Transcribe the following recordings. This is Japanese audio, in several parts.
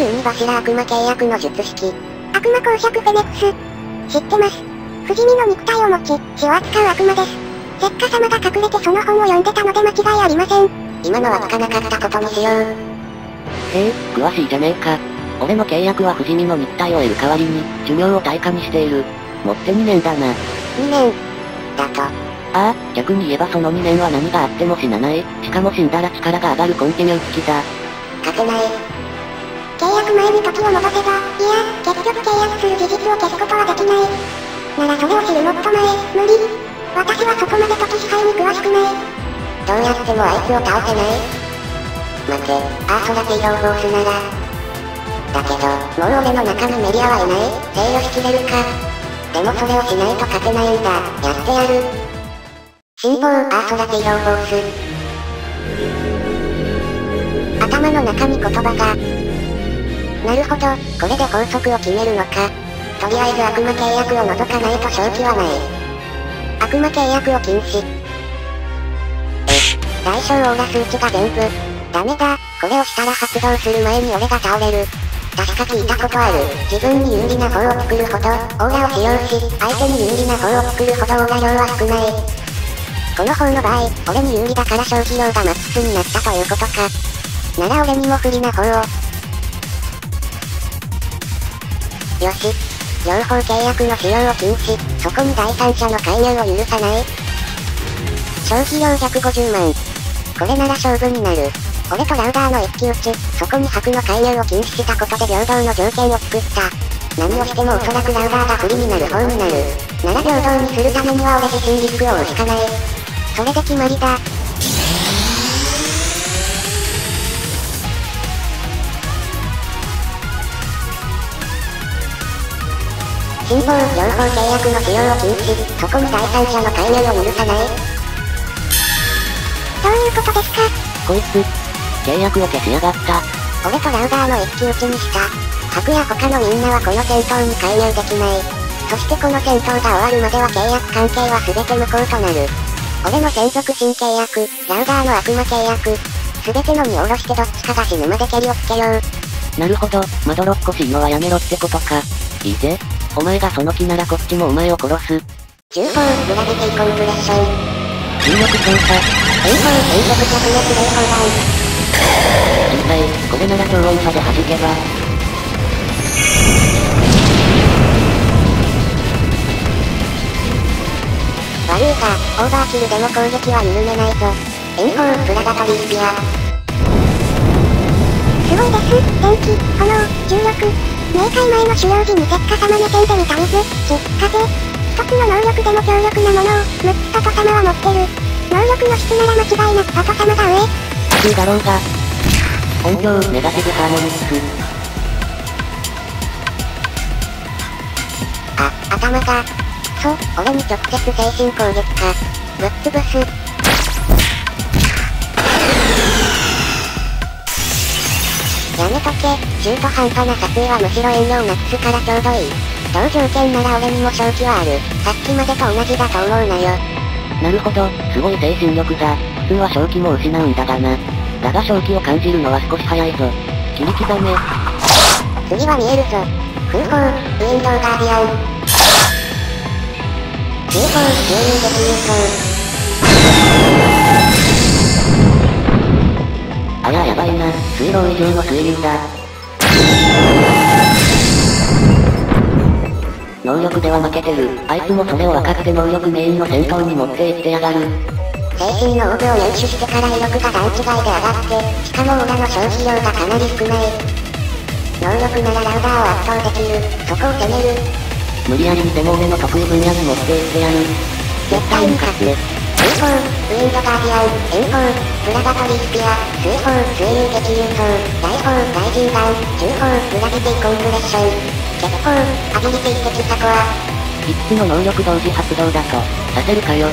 神柱悪魔契約の術式。悪魔公爵フェネックス。知ってます。不死身の肉体を持ち、死を扱う悪魔です。石化様が隠れてその本を読んでたので間違いありません。今のは聞かなかったことにしよう。へえ、詳しいじゃねえか。俺の契約は不死身の肉体を得る代わりに、寿命を対価にしている。もって2年だな。2年。だと。ああ、逆に言えばその2年は何があっても死なない。しかも死んだら力が上がるコンティニュー付きだ。書けない。契約前に時を戻せば、いや、結局契約する事実を消すことはできない。ならそれを知るもっと前、無理。私はそこまで時支配に詳しくない。どうやってもあいつを倒せない待て、アーソラティローボースなら。だけど、もう俺の中にメリアはいない制御しきれるかでもそれをしないと勝てないんだ。やってやる。辛抱アーソラティローボース。頭の中に言葉が。なるほど、これで法則を決めるのか。とりあえず悪魔契約を除かないと正気はない。悪魔契約を禁止。大小オーラ数値が全部。ダメだ、これをしたら発動する前に俺が倒れる。確か聞いたことある。自分に有利な方を作るほど、オーラを使用し、相手に有利な方を作るほどオーラ量は少ない。この方の場合、俺に有利だから消費量がマックスになったということか。なら俺にも不利な方を。よし。両方契約の使用を禁止、そこに第三者の介入を許さない。消費量150万。これなら勝負になる。俺とラウダーの一騎打ち、そこに白の介入を禁止したことで平等の条件を作った。何をしてもおそらくラウダーが不利になる方になる。なら平等にするためには俺自身リスクを負うしかない。それで決まりだ。辛抱両方契約の使用を禁止、そこに第三者の介入を許さない。どういうことですかこいつ、契約を消しやがった。俺とラウダーの一騎打ちにした。白や他のみんなはこの戦闘に介入できない。そしてこの戦闘が終わるまでは契約関係は全て無効となる。俺の専属新契約、ラウダーの悪魔契約。全ての見下ろしてどっちかが死ぬまで蹴りをつけよう。なるほど、まどろっこしいのはやめろってことか。いいぜ。お前がその気ならこっちもお前を殺す。14、グラビティコンプレッション。重力操作。炎鵬変速着熱冷放弾。実際、これなら超音波で弾けば。悪いが、オーバーキルでも攻撃は緩めないぞ。炎鵬プラダトリースピア。すごいです。電気、炎、重力。冥界前の修行時に石化様目線で見た水、火、風。一つの能力でも強力なものを、6つパト様は持ってる。能力の質なら間違いなくパト様が上。いいだろうが。音響、ネガティブハーモニック。あ、頭が。そう、俺に直接精神攻撃か。ぶっ潰す。やめとけ、中途半端な殺意はむしろ遠慮なくすからちょうどいい。同条件なら俺にも正気はある。さっきまでと同じだと思うなよ。なるほど、すごい精神力だ。普通は正気も失うんだがな。だが正気を感じるのは少し早いぞ。切り刻め。次は見えるぞ。風砲、ウィンドウガーディアン。風砲、注入激流走。あややばいな、水路以上の水流だ。能力では負けてる。あいつもそれを分かって能力メインの戦闘に持っていってやがる。精神のオーブを入手してから威力が段違いで上がって、しかもオーラの消費量がかなり少ない。能力ならラウダーを圧倒できる。そこを攻める。無理やりにでも俺の得意分野に持っていってやる。絶対に勝つ。水砲、ウィンドガーディアン、炎砲、プラダトリースピア、水砲、水流激流走、大砲、大神眼、重砲、グラビティコンプレッション、結構、アビリティ的サコア。5つの能力同時発動だと、させるかよ。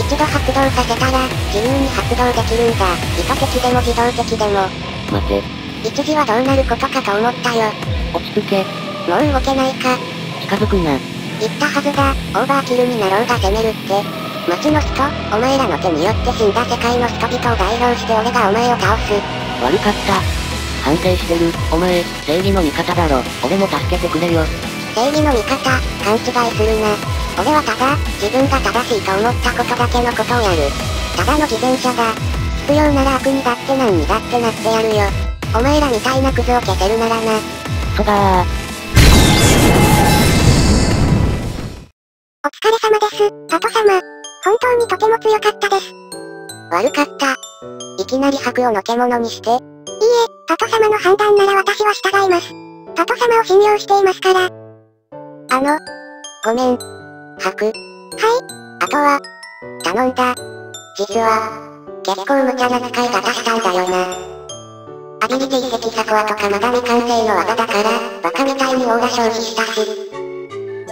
一度発動させたら、自由に発動できるんだ。意図的でも自動的でも。待て、一時はどうなることかと思ったよ。落ち着け、もう動けないか。近づくな。言ったはずだ。オーバーキルになろうが攻めるって。街の人、お前らの手によって死んだ世界の人々を代表して俺がお前を倒す。悪かった。反省してる。お前、正義の味方だろ。俺も助けてくれよ。正義の味方、勘違いするな。俺はただ、自分が正しいと思ったことだけのことをやる。ただの偽善者だ。必要なら悪にだって何にだってなってやるよ。お前らみたいなクズを消せるならな。そだー。お疲れ様です、パト様。本当にとても強かったです。いい悪かった。いきなり白をのけ者にして、え、パト様の判断なら私は従います。パト様を信用していますから。はあの、ごめん。白。い、あとは、頼んだ。実は、結構無茶な使い方したんだよな。アビリティ的サポアとかまだ未完成の技だから、バカみたいにオーラ消費したし。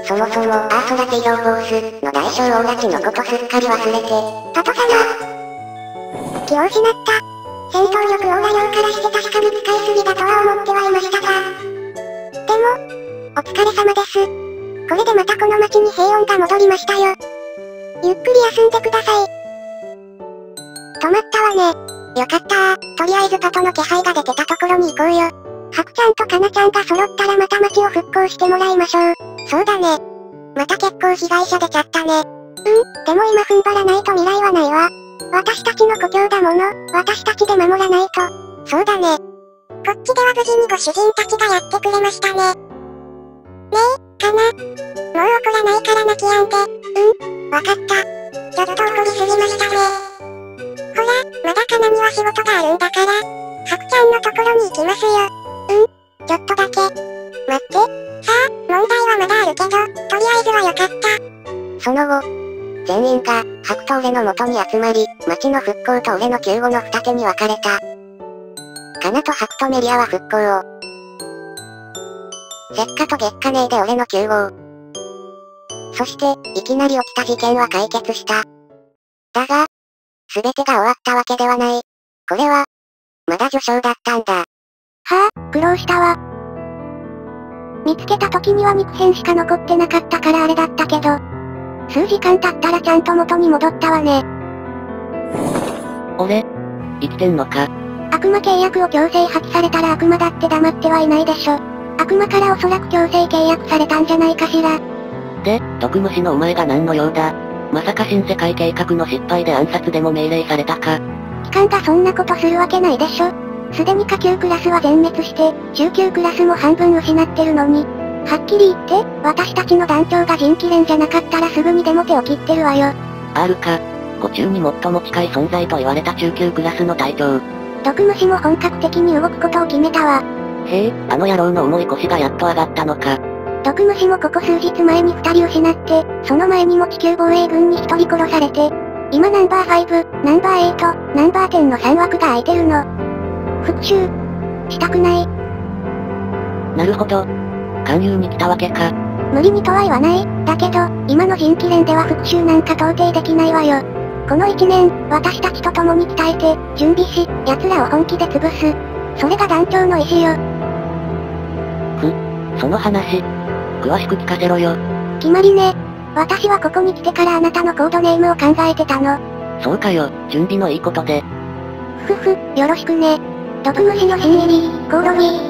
そもそも、アーソラティローボースの大将オーラチのことすっかり忘れて、パト様。気を失った。戦闘力オーラ量からして確かに使いすぎだとは思ってはいましたが。でも、お疲れ様です。これでまたこの町に平穏が戻りましたよ。ゆっくり休んでください。止まったわね。よかったとりあえずパトの気配が出てたところに行こうよ。ハクちゃんとカナちゃんが揃ったらまた町を復興してもらいましょう。そうだね。また結構被害者出ちゃったね。うん、でも今踏ん張らないと未来はないわ。私たちの故郷だもの、私たちで守らないと。そうだね。こっちでは無事にご主人たちがやってくれましたね。ねえ、かな？もう怒らないから泣き止んで。うん、わかった。ちょっと怒りすぎましたね。ほら、まだかなには仕事があるんだから、ハクちゃんのところに行きますよ。うん、ちょっとだけ。待って。さあ、問題はまだあるけど、とりあえずはよかった。その後、全員が、白と俺の元に集まり、町の復興と俺の救護の二手に分かれた。カナと白とメリアは復興を。石化と月下ネで俺の救護。そして、いきなり起きた事件は解決した。だが、すべてが終わったわけではない。これは、まだ序章だったんだ。はあ、苦労したわ。見つけた時には肉片しか残ってなかったからあれだったけど、数時間経ったらちゃんと元に戻ったわね。俺生きてんのか？悪魔契約を強制破棄されたら悪魔だって黙ってはいないでしょ。悪魔からおそらく強制契約されたんじゃないかしら。で、毒虫のお前が何の用だ？まさか新世界計画の失敗で暗殺でも命令されたか？機関がそんなことするわけないでしょ。すでに下級クラスは全滅して、中級クラスも半分失ってるのに。はっきり言って、私たちの団長が人気連じゃなかったらすぐにでも手を切ってるわよ。R か。5中に最も近い存在と言われた中級クラスの隊長。毒虫も本格的に動くことを決めたわ。へえ、あの野郎の重い腰がやっと上がったのか。毒虫もここ数日前に二人失って、その前にも地球防衛軍に一人殺されて、今ナンバー5、ナンバー8、ナンバー10の3枠が空いてるの。復讐、したくない。なるほど。勧誘に来たわけか。無理にとは言わない。だけど、今の人気連では復讐なんか到底できないわよ。この一年、私たちと共に鍛えて、準備し、奴らを本気で潰す。それが団長の意志よ。その話。詳しく聞かせろよ。決まりね。私はここに来てからあなたのコードネームを考えてたの。そうかよ、準備のいいことで。ふふ、よろしくね。毒虫の新入り、コードに。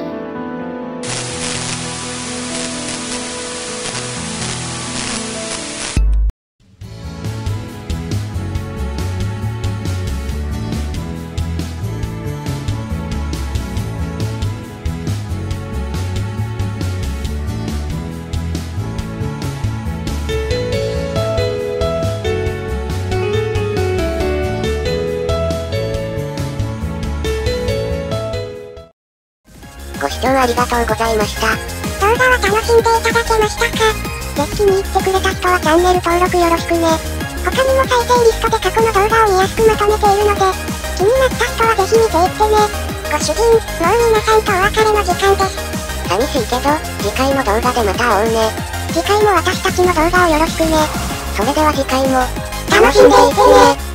視聴ありがとうございました。動画は楽しんでいただけましたか？ぜひ気に入ってくれた人はチャンネル登録よろしくね。他にも再生リストで過去の動画を見やすくまとめているので、気になった人はぜひ見ていってね。ご主人、もう皆さんとお別れの時間です。寂しいけど、次回の動画でまた会おうね。次回も私たちの動画をよろしくね。それでは次回も、楽しんでいってね